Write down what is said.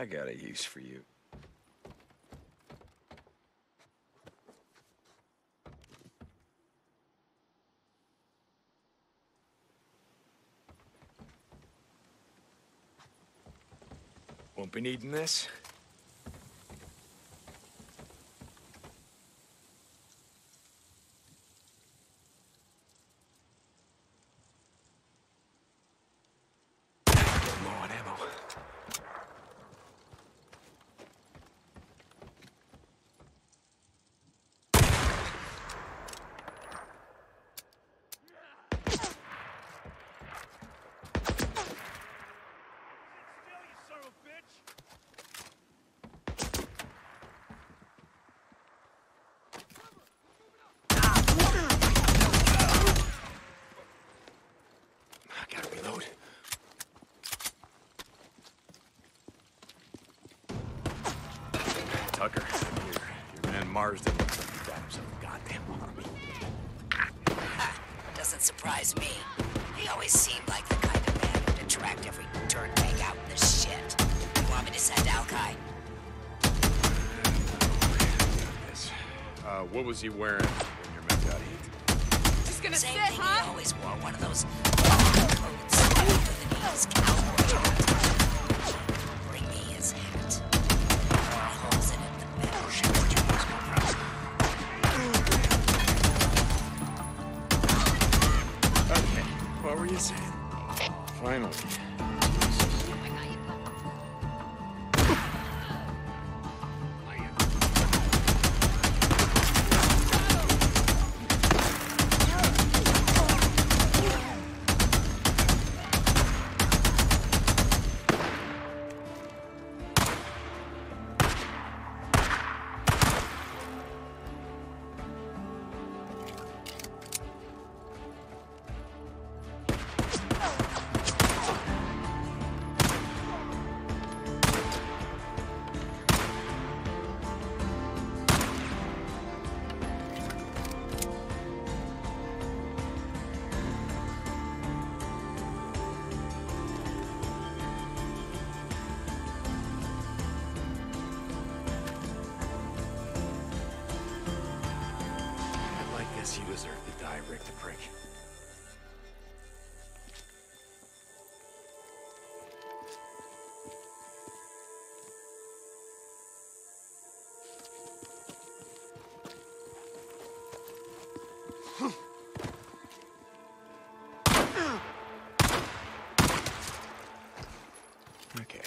I got a use for you. Won't be needing this. Tucker, your, your man Marsden looks like he got himself a goddamn army. Doesn't surprise me. He always seemed like the kind of man who'd attract every dirtbag out in the shit. You want me to send Alkai? Yes. Uh, what was he wearing when your men got hit? Just gonna Same sit, thing he huh? always wore, one of those long coats with the knees cowboy saying? Finally. He deserved to die, Rick the prick. Okay.